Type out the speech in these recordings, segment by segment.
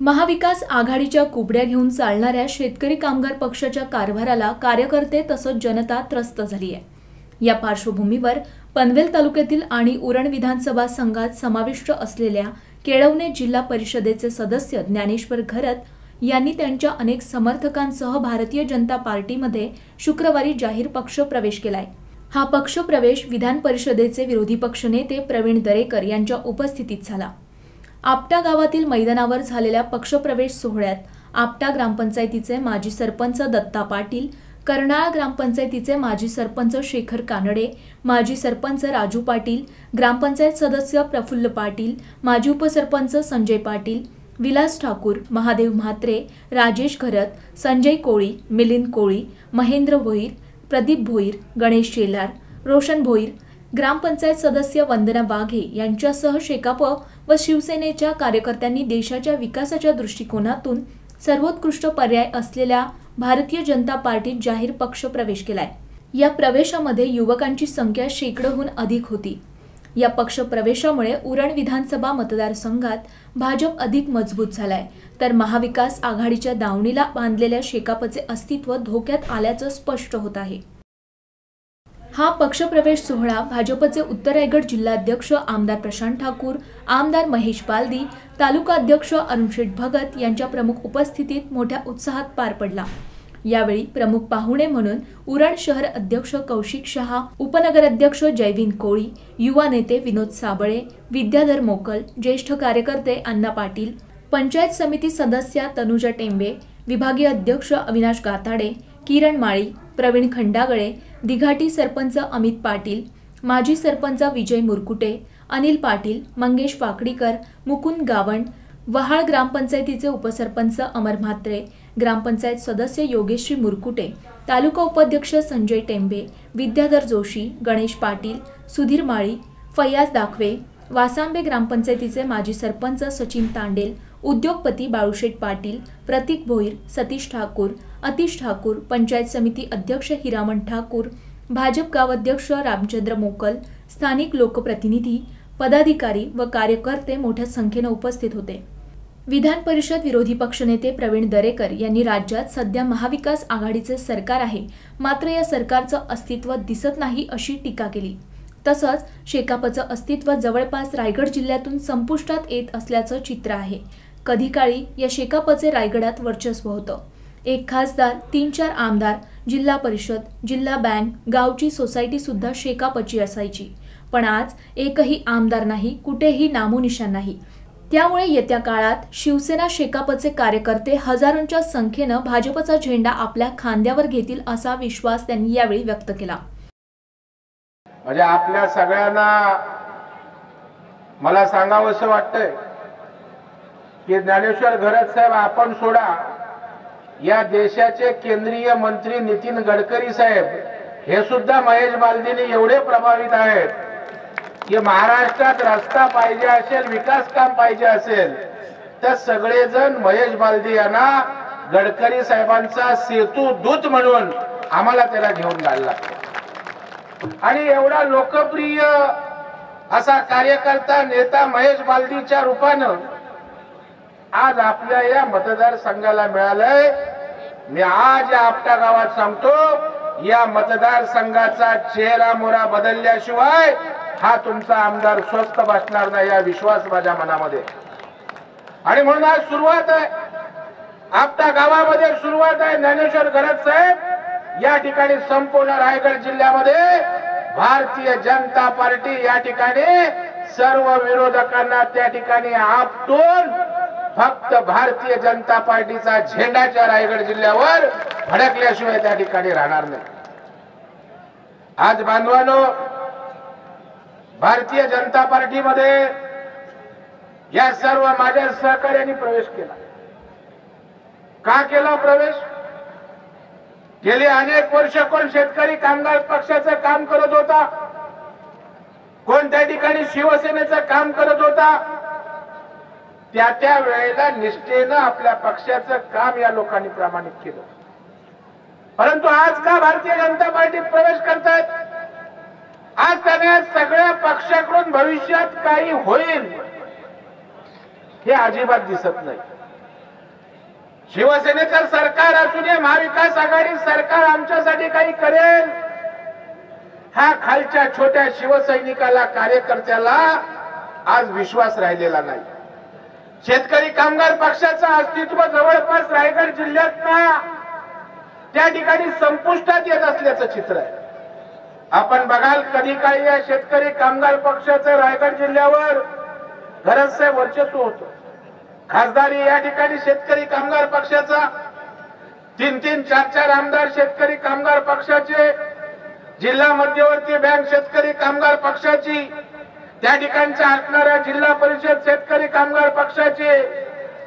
महाविकास आघाडीच्या कुबड्या घेऊन चालणाऱ्या शेतकरी कामगार पक्षाच्या कारभाराला कार्यकर्ते तसंच जनता त्रस्त झाली आहे या पार्श्वभूमीवर पनवेल तालुक्यातील आणि उरण विधानसभा संघात समाविष्ट असलेल्या केळवणे जिल्हा परिषदेचे सदस्य ज्ञानेश्वर घरत यांनी त्यांच्या अनेक समर्थकांसह भारतीय जनता पार्टीमध्ये शुक्रवारी जाहीर पक्ष प्रवेश केलाय. हा पक्ष प्रवेश विधान परिषदेचे विरोधी पक्षनेते प्रवीण दरेकर यांच्या उपस्थितीत झाला. आपटा गावातील मैदानावर झालेल्या पक्षप्रवेश सोहळ्यात आपटा ग्रामपंचायतीचे माजी सरपंच दत्ता पाटील कर्नाळा ग्रामपंचायतीचे माजी सरपंच शेखर कानडे माजी सरपंच राजू पाटील ग्रामपंचायत सदस्य प्रफुल्ल पाटील माजी उपसरपंच संजय पाटील विलास ठाकूर महादेव म्हात्रे राजेश घरत संजय कोळी मिलिंद कोळी महेंद्र भोईर प्रदीप भोईर गणेश शेलार रोशन भोईर ग्रामपंचायत सदस्य वंदना वाघे यांच्यासह शेकाप व शिवसेनेच्या कार्यकर्त्यांनी देशाच्या विकासाच्या दृष्टिकोनातून सर्वोत्कृष्ट पर्याय असलेल्या भारतीय जनता पार्टीत जाहीर पक्ष प्रवेश केलाय. या प्रवेशामध्ये युवकांची संख्या शेकडोहून अधिक होती. या पक्ष प्रवेशामुळे उरण विधानसभा मतदारसंघात भाजप अधिक मजबूत झालाय. तर महाविकास आघाडीच्या दावणीला बांधलेल्या शेकापचे अस्तित्व धोक्यात आल्याचं स्पष्ट होत आहे. हा पक्षप्रवेश सोहळा भाजपचे उत्तर रायगड जिल्हाध्यक्ष आमदार प्रशांत ठाकूर आमदार महेश बालदी तालुकाध्यक्ष अरुणशेठ भगत यांच्या प्रमुख उपस्थितीत मोठ्या उत्साहात पार पडला. यावेळी प्रमुख पाहुणे म्हणून उरण शहर अध्यक्ष कौशिक शहा उपनगराध्यक्ष जयविन कोळी युवा नेते विनोद साबळे विद्याधर मोकल ज्येष्ठ कार्यकर्ते अण्णा पाटील पंचायत समिती सदस्या तनुजा टेंबे विभागीय अध्यक्ष अविनाश गाताडे किरण माळी प्रवीण खंडागळे दिघाटी सरपंच अमित पाटील माजी सरपंच विजय मुरकुटे अनिल पाटील मंगेश वाकडीकर मुकुंद गावंड वहाळ ग्रामपंचायतीचे उपसरपंच अमर म्हात्रे ग्रामपंचायत सदस्य योगेश्री मुरकुटे तालुका उपाध्यक्ष संजय टेंबे विद्याधर जोशी गणेश पाटील सुधीर माळी फैयाज दाखवे वासांबे ग्रामपंचायतीचे माजी सरपंच सचिन तांडेल उद्योगपती बाळूशेठ पाटील प्रतीक भोईर सतीश ठाकूर अतिश ठाकूर पंचायत समिती अध्यक्ष हिरामण ठाकूर भाजप गावाध्यक्ष रामचंद्र मोकल स्थानिक लोकप्रतिनिधी पदाधिकारी व कार्यकर्ते मोठ्या संख्येनं उपस्थित होते. विधान परिषद विरोधी पक्षनेते प्रवीण दरेकर यांनी राज्यात सध्या महाविकास आघाडीचे सरकार आहे मात्र या सरकारचं अस्तित्व दिसत नाही अशी टीका केली. तसंच शेकापचं अस्तित्व जवळपास रायगड जिल्ह्यातून संपुष्टात येत असल्याचं चित्र आहे. कधी काळी या शेकापचे रायगडात वर्चस्व होतं. एक खासदार तीन चार आमदार जिल्हा परिषद जिल्हा बँक गावची सोसायटी सुद्धा शेकापची असायची. पण आज एकही आमदार नाही कुठेही नामोनिशान नाही. त्यामुळे येत्या काळात शिवसेना शेकापचे कार्यकर्ते हजारोंच्या संख्येनं भाजपचा झेंडा आपल्या खांद्यावर घेतील असा विश्वास त्यांनी यावेळी व्यक्त केला. म्हणजे आपल्या सगळ्यांना मला सांगावंसं वाटतंय. की ज्ञानेश्वर घरत साहेब आपण सोडा. या देशाचे केंद्रीय मंत्री नितीन गडकरी साहेब हे सुद्धा महेश बालदीने एवढे प्रभावित आहेत की महाराष्ट्रात रस्ता पाहिजे असेल विकास काम पाहिजे असेल तर सगळेजण महेश बालदी यांना गडकरी साहेबांचा सेतू दूत म्हणून आम्हाला त्याला घेऊन जायला लागतो. आणि एवढा लोकप्रिय असा कार्यकर्ता नेता महेश बालदीच्या रूपानं आज आपल्या या मतदारसंघाला मिळालंय. मी आज या आपटा गावात सांगतो या मतदारसंघाचा चेहरा मोरा बदलल्याशिवाय हा तुमचा आमदार स्वस्त बसणार नाही या विश्वास माझ्या मनामध्ये. आणि म्हणून आज सुरुवात आहे. आपटा गावामध्ये सुरुवात आहे. ज्ञानेश्वर गरज साहेब या ठिकाणी संपूर्ण रायगड जिल्ह्यामध्ये भारतीय जनता पार्टी या ठिकाणी सर्व विरोधकांना त्या ठिकाणी आपटून फक्त भारतीय जनता पार्टीचा झेंडाच्या रायगड जिल्ह्यावर भडकल्याशिवाय त्या ठिकाणी राहणार नाही. आज बांधवानो भारतीय जनता पार्टीमध्ये या सर्व माझ्या सहकार्याने प्रवेश केला. का केला प्रवेश? गेली अनेक वर्ष कोण शेतकरी कामगार पक्षाचं काम करत होता? कोण त्या ठिकाणी शिवसेनेचं काम करत होता? त्या त्या वेळेला निष्ठेनं आपल्या पक्षाचं काम या लोकांनी प्रामाणिक केलं. परंतु आज का भारतीय जनता पार्टीत प्रवेश करतात आज त्यांना सगळ्या पक्षाकडून भविष्यात काही होईल. हे अजिबात दिसत नाही. शिवसेनेचं सरकार असू दे महाविकास आघाडी सरकार आमच्यासाठी काही करेल. हा खालच्या छोट्या शिवसैनिकाला कार्यकर्त्याला आज विश्वास राहिलेला नाही. शेतकरी कामगार पक्षाचं अस्तित्व जवळपास रायगड जिल्ह्यात ना त्या ठिकाणी संपुष्टात येत असल्याचं चित्र आहे. आपण बघाल कधी काही या शेतकरी कामगार पक्षाचं रायगड जिल्ह्यावर घरच वर्चस्व होत. खासदारी या ठिकाणी शेतकरी कामगार पक्षाचा तीन तीन चार चार आमदार शेतकरी कामगार पक्षाचे जिल्हा मध्यवर्ती बँक शेतकरी कामगार पक्षाची त्या ठिकाणच्या असणाऱ्या जिल्हा परिषद शेतकरी कामगार पक्षाचे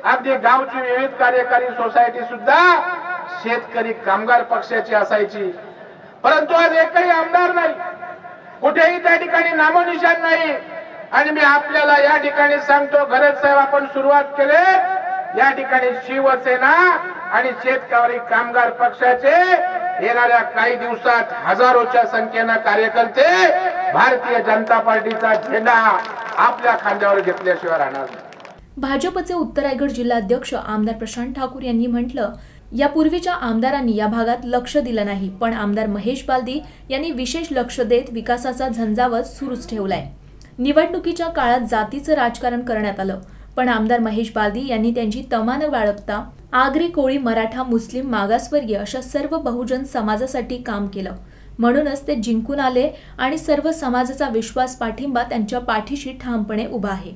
अगदी गावची विविध कार्यकारी सोसायटी सुद्धा शेतकरी कामगार पक्षाची असायची. परंतु आज एकही आमदार नाही. कुठेही त्या ठिकाणी नामोनिशान नाही. आणि मी आपल्याला या ठिकाणी सांगतो गरज साहेब आपण सुरुवात केले. या ठिकाणी शिवसेना आणि शेतकरी कामगार पक्षाचे येणाऱ्या काही दिवसात हजारोच्या संख्येनं कार्यकर्ते भारतीय जनता पार्टीचा झेंडा आपल्या खांद्यावर घेतल्याशिवाय राहणार नाही. भाजपचे उत्तर रायगड जिल्हाध्यक्ष आमदार प्रशांत ठाकूर यांनी म्हटलं यापूर्वीच्या आमदारांनी या भागात लक्ष दिलं नाही पण आमदार महेश बालदी यांनी विशेष लक्ष देत विकासाचा झंझावत सुरूच ठेवलाय. निवडणुकीच्या काळात जातीचं राजकारण करण्यात आलं पण आमदार महेश बालदी यांनी त्यांची तमान बाळगता आगरी कोळी मराठा मुस्लिम मागासवर्गीय अशा सर्व बहुजन समाजासाठी काम केलं. म्हणूनच ते जिंकून आले आणि सर्व समाजाचा विश्वास पाठिंबा त्यांच्या पाठीशी ठामपणे उभा आहे.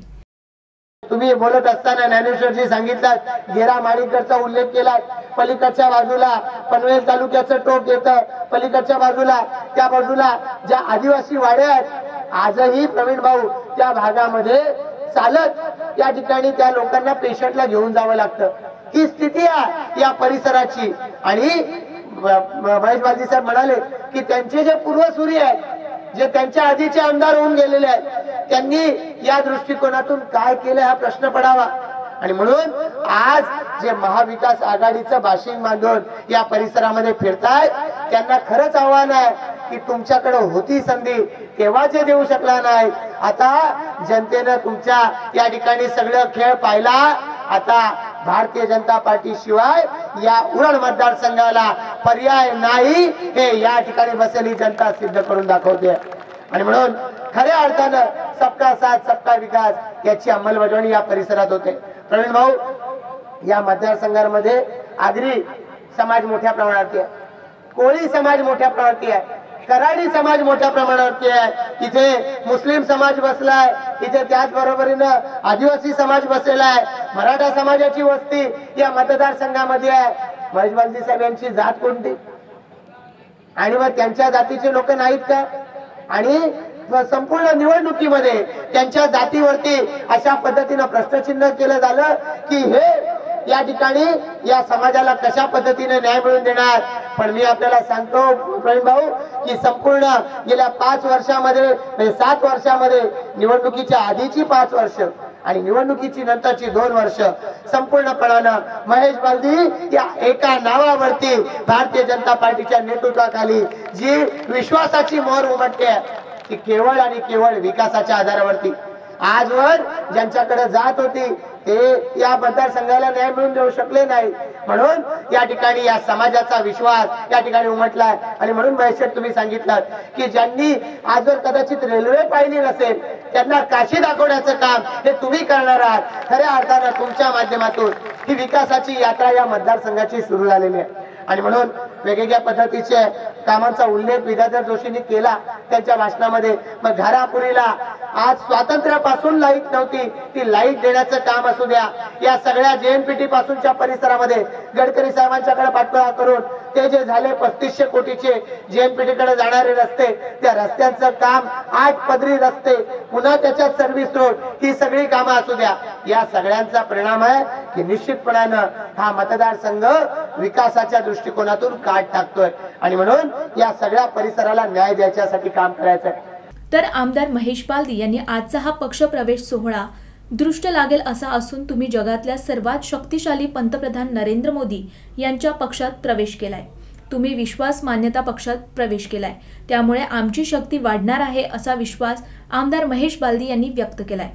तुम्ही बोलत असताना ज्ञानेश्वरजी सांगितलं गेरा माळीकरचा उल्लेख केला पलीकडच्या बाजूला पनवेल तालुक्याचं टोक येतं पलीकडच्या बाजूला त्या बाजूला ज्या आदिवासी वाड्या आहेत आजही प्रवीण भाऊ त्या भागामध्ये चालत त्या ठिकाणी त्या लोकांना पेशंटला घेऊन जावं लागतं. ही स्थिती आहे या परिसराची. आणि महेश बाजी साहेब म्हणाले की त्यांचे जे पूर्वसुरी आहेत जे त्यांच्या आधीचे आमदार होऊन गेलेले आहेत त्यांनी या दृष्टिकोनातून काय केलं हा प्रश्न पडावा. आणि म्हणून आज जे महाविकास आघाडीचं बाशिंग मांडून या परिसरामध्ये फिरतायत त्यांना खरंच आव्हान आहे की तुमच्याकडे होती संधी तेव्हा जे देऊ शकला नाही. आता जनतेनं तुमच्या या ठिकाणी सगळं खेळ पाहिला. आता भारतीय जनता पार्टी शिवाय या उरण मतदारसंघाला पर्याय नाही हे या ठिकाणी बसलेली जनता सिद्ध करून दाखवते. आणि म्हणून खऱ्या अर्थानं सबका साथ सबका विकास याची अंमलबजावणी या परिसरात होते. प्रवीण भाऊ या मतदारसंघामध्ये आगरी समाज मोठ्या प्रमाणावरती आहे. कोळी समाज मोठ्या प्रमाणावरती आहे. कराडी समाज मोठ्या प्रमाणावरती आहे. तिथे मुस्लिम समाज बसलाय. इथे त्याच बरोबरीनं आदिवासी समाज बसलेला आहे. मराठा समाजाची वस्ती या मतदारसंघामध्ये आहे. महेश बालजी साहेब यांची जात कोणती? आणि मग त्यांच्या जातीचे लोक नाहीत का? आणि संपूर्ण निवडणुकीमध्ये त्यांच्या जातीवरती अशा पद्धतीनं प्रश्नचिन्ह केलं झालं की हे या ठिकाणी या समाजाला कशा पद्धतीने न्याय मिळवून देणार? पण मी आपल्याला सांगतो प्रवीण भाऊ की संपूर्ण गेल्या पाच वर्षामध्ये म्हणजे सात वर्षामध्ये निवडणुकीच्या आधीची पाच वर्ष आणि निवडणुकीची नंतरची दोन वर्ष संपूर्णपणानं महेश बालदी या एका नावावरती भारतीय जनता पार्टीच्या नेतृत्वाखाली जी विश्वासाची मोहर उमटते ती केवळ आणि केवळ विकासाच्या आधारावरती. आजवर ज्यांच्याकडे जात होती हे या मतदारसंघाला न्याय मिळून देऊ शकले नाही. म्हणून या ठिकाणी या समाजाचा विश्वास या ठिकाणी उमटलाय. आणि म्हणून महेश तुम्ही सांगितलं की ज्यांनी आजवर कदाचित रेल्वे पाहिली नसेल त्यांना काशी दाखवण्याचं काम हे तुम्ही करणार आहात. खऱ्या अर्थानं तुमच्या माध्यमातून ही विकासाची यात्रा या मतदारसंघाची सुरू झालेली आहे. आणि म्हणून वेगवेगळ्या पद्धतीचे कामांचा उल्लेख विद्याधर जोशींनी केला त्यांच्या भाषणामध्ये. मग घरापुरीला आज स्वातंत्र्यापासून लाइट नव्हती ती लाइट देण्याचं काम असू द्या. या सगळ्या जेएनपीटी पासूनच्या परिसरामध्ये गडकरी साहेबांच्याकडे पाठपुरावा करून ते जे झाले पस्तीसशे कोटीचे जेएनपीटी कडे जाणारे रस्ते त्या रस्त्यांचं काम आठ पदरी रस्ते पुन्हा त्याच्यात सर्व्हिस रोड ही सगळी कामं असू द्या. या सगळ्यांचा परिणाम आहे की निश्चितपणानं हा मतदारसंघ विकासाच्या दृष्टिकोनातून काट टाकतोय. आणि म्हणून या सगळ्या परिसराला न्याय द्यायच्यासाठी काम करायचंय. तर आमदार महेश पालदी यांनी आजचा हा पक्षप्रवेश सोहळा दृष्ट लागेल असा असून तुम्ही जगातल्या सर्वात शक्तिशाली पंतप्रधान नरेंद्र मोदी यांच्या पक्षात प्रवेश केलाय. तुम्ही विश्वास मान्यता पक्षात प्रवेश केलाय. त्यामुळे आमची शक्ती वाढणार आहे असा विश्वास आमदार महेश बालदी यांनी व्यक्त केलाय.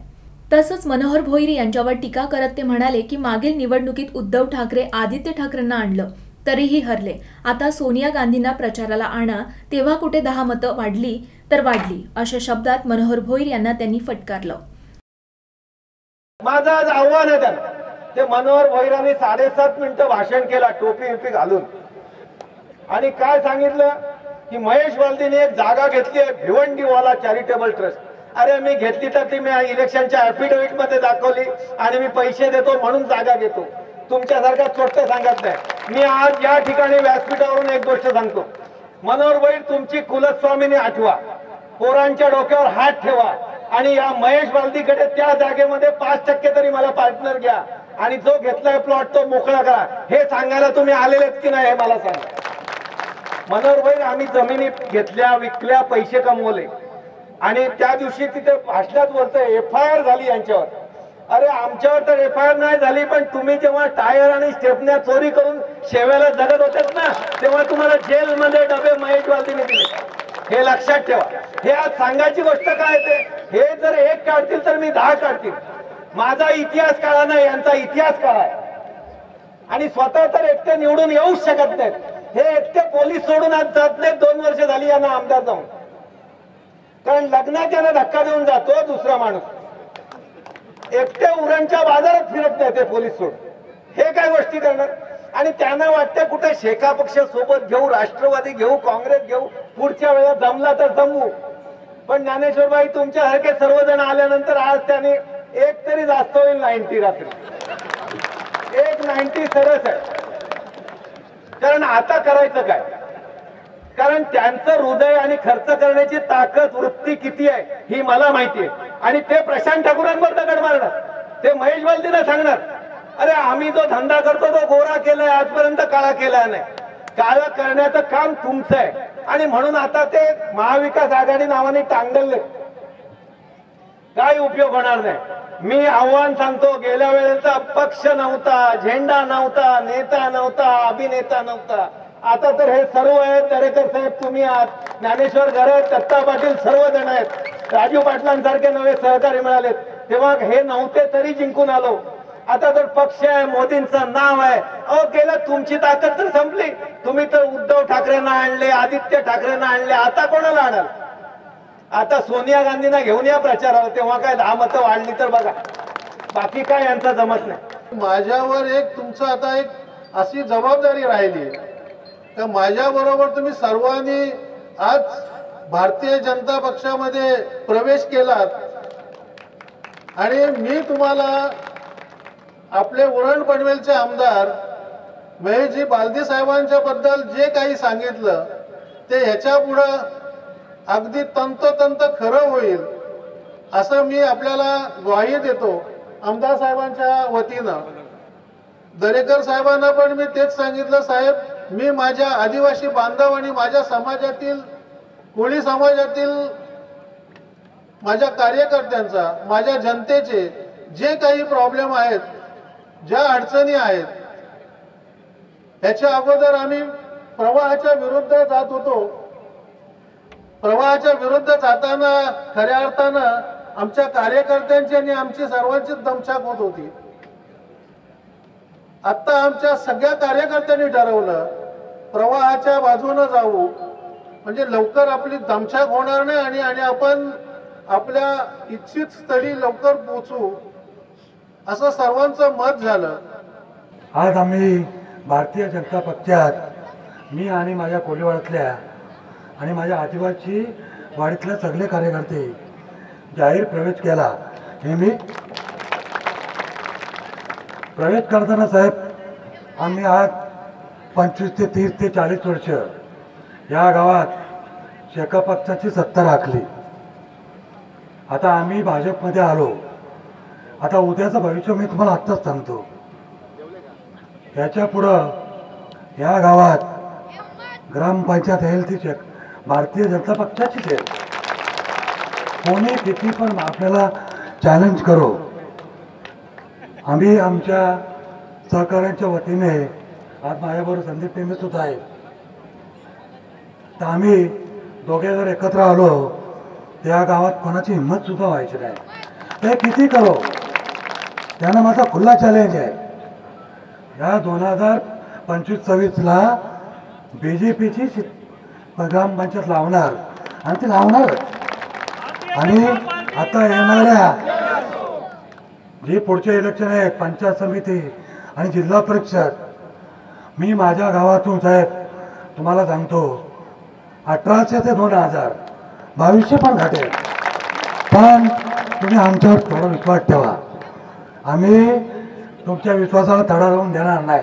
तसंच मनोहर भोईर यांच्यावर टीका करत ते म्हणाले की मागील निवडणुकीत उद्धव ठाकरे आदित्य ठाकरेंना आणलं तरीही हरले. आता सोनिया गांधींना प्रचाराला आणा तेव्हा कुठे दहा मतं वाढली तर वाढली अशा शब्दात मनोहर भोईर यांना त्यांनी फटकारलं. माझं आज आव्हान आहे त्यांना. ते मनोहर भोईरांनी साडेसात मिनिटं भाषण केला टोपी घालून. आणि काय सांगितलं? की महेश बालदीने एक जागा घेतली आहे भिवंडीवाला चॅरिटेबल ट्रस्ट अरे मी घेतली तर ती मी इलेक्शनच्या अफिडेव्हिटमध्ये दाखवली आणि मी पैसे देतो म्हणून जागा घेतो. तुमच्यासारखा छोट सांगत नाही. मी आज या ठिकाणी व्यासपीठावरून एक गोष्ट सांगतो. मनोहर भैर तुमची कुलस्वामीने आठवा. पोरांच्या डोक्यावर हात ठेवा. आणि या महेश बालदीकडे त्या जागेमध्ये पाच टक्के तरी मला पार्टनर घ्या. आणि जो घेतलाय प्लॉट तो मोकळा करा. हे सांगायला तुम्ही आलेलेत की नाही हे मला सांगा. मनोहर भाई आम्ही जमिनी घेतल्या विकल्या पैसे कमवले. आणि त्या दिवशी तिथे भाषणात बोलतोय एफ आय आर झाली यांच्यावर. अरे आमच्यावर तर एफ आय आर नाही झाली पण तुम्ही जेव्हा टायर आणि स्टेपण्या चोरी करून शेव्याला जगत होतात ना तेव्हा तुम्हाला जेलमध्ये डबे महेश वालतीने दिले हे लक्षात ठेवा. हे आज सांगायची गोष्ट काय ते? हे जर एक काढतील तर मी दहा काढतील. माझा इतिहास काळा नाही यांचा इतिहास काळा आहे. आणि स्वतः तर एकटे निवडून येऊच शकत नाहीत. हे एकटे पोलीस सोडून आज जात नाही दोन वर्ष झाली यांना आमदार जाऊन. कारण लग्नाच्या धक्का देऊन जातो दुसरा माणूस. एकटे उरणच्या बाजारात फिरत नाही ते पोलीस सोडून. हे काय गोष्टी करणार? आणि त्यांना वाटतं कुठे शेका पक्ष सोबत घेऊ राष्ट्रवादी घेऊ काँग्रेस घेऊ पुढच्या वेळा जमला तर जमवू पण ज्ञानेश्वरबाई तुमच्यासारखे सर्वजण आल्यानंतर आज त्याने एक तरी जास्त होईल नाईन्टी रात्री. एक नाईन्टी सरस आहे. कारण आता करायचं काय? कारण त्यांचं हृदय आणि खर्च करण्याची ताकद वृत्ती किती आहे ही मला माहिती आहे आणि ते प्रशांत ठाकूरांवर दगड मारणार. ते महेश बालदीला सांगणार अरे आम्ही जो धंदा करतो तो गोरा केलाय आजपर्यंत काळा केला नाही. काळा करण्याचं काम तुमचं आहे. आणि म्हणून आता ते महाविकास आघाडी नावाने टांगलले काय उपयोग होणार नाही. मी आव्हान सांगतो गेल्या वेळेचा पक्ष नव्हता झेंडा नव्हता नेता नव्हता अभिनेता नव्हता. आता तर हे सर्व आहेत दरेकर साहेब तुम्ही आहात ज्ञानेश्वर घरे दत्ता पाटील सर्वजण आहेत. राजू पाटलांसारखे नवे सहकारी मिळालेत. तेव्हा हे नव्हते तरी जिंकून आलो. आता तर पक्ष आहे मोदींचं नाव आहे. अहो गेलं तुमची ताकद तर संपली. तुम्ही तर उद्धव ठाकरेंना आणले आदित्य ठाकरेंना आणले आता कोणाला आणाल? आता सोनिया गांधींना घेऊन या प्रचारावर तेव्हा काय दहा मतं वाढली तर बघा. बाकी काय यांचा जमत नाही. माझ्यावर एक तुमचं आता एक अशी जबाबदारी राहिली. तर माझ्याबरोबर तुम्ही सर्वांनी आज भारतीय जनता पक्षामध्ये प्रवेश केलात. आणि मी तुम्हाला आपले उरण पनवेलचे आमदार महेशजी बालदी साहेबांच्या बद्दल जे काही सांगितलं ते ह्याच्या पुढं अगदी तंतोतंत खरं होईल असं मी आपल्याला ग्वाही देतो आमदार साहेबांच्या वतीनं. दरेकर साहेबांना पण मी तेच सांगितलं साहेब मी माझ्या आदिवासी बांधव आणि माझ्या समाजातील कोळी समाजातील माझ्या कार्यकर्त्यांचा माझ्या जनतेचे जे काही प्रॉब्लेम आहेत ज्या अडचणी आहेत ह्याच्या अगोदर आम्ही प्रवाहाच्या विरुद्ध जात होतो. प्रवाहाच्या विरुद्ध जाताना खऱ्या अर्थानं आमच्या कार्यकर्त्यांची आणि आमची सर्वांचीच दमछाक होत होती. आत्ता आमच्या सगळ्या कार्यकर्त्यांनी ठरवलं प्रवाहाच्या बाजूनं जाऊ. म्हणजे लवकर आपली दमछाक होणार नाही आणि आणि आपण आपल्या इच्छित स्थळी लवकर पोचू असं सर्वांचं मत झालं. आज आम्ही भारतीय जनता पक्षात मी आणि माझ्या कोलीवाड्यातल्या आणि माझ्या आदिवासी वाडीतले सगळे कार्यकर्ते जाहीर प्रवेश केला. हे मी प्रवेश करताना साहेब आम्ही आज पंचवीस ते तीस ते चाळीस वर्ष या गावात शेका पक्षाची सत्ता राखली. आता आम्ही भाजपमध्ये आलो. आता उद्याचं भविष्य मी तुम्हाला आत्ताच सांगतो. याच्या पुढं या गावात ग्रामपंचायत येईल ती शेक भारतीय जनता पक्षाचीच आहे कोणी किती पण आपल्याला चॅलेंज करो. आम्ही आमच्या सहकाऱ्यांच्या वतीने आज माझ्याबरोबर संदीप टेंबे सुद्धा आहे तर आम्ही दोघे जर एकत्र आलो त्या गावात कोणाची हिंमत सुद्धा व्हायची नाही. ते किती करो. त्यांना माझा खुला चॅलेंज आहे. या दोन हजार पंचवीस सव्वीसला बी जे पीची ग्रामपंचायत लावणार. आणि ती लावणार आणि आता येणाऱ्या जे पुढचे इलेक्शन आहेत पंचायत समिती आणि जिल्हा परिषद मी माझ्या गावातून साहेब तुम्हाला सांगतो अठराशे ते दोन हजार बावीसशे पण घाटेल. पण तुम्ही आमच्यावर थोडा विश्वास ठेवा. आम्ही तुमच्या विश्वासाला तडा लावून देणार नाही.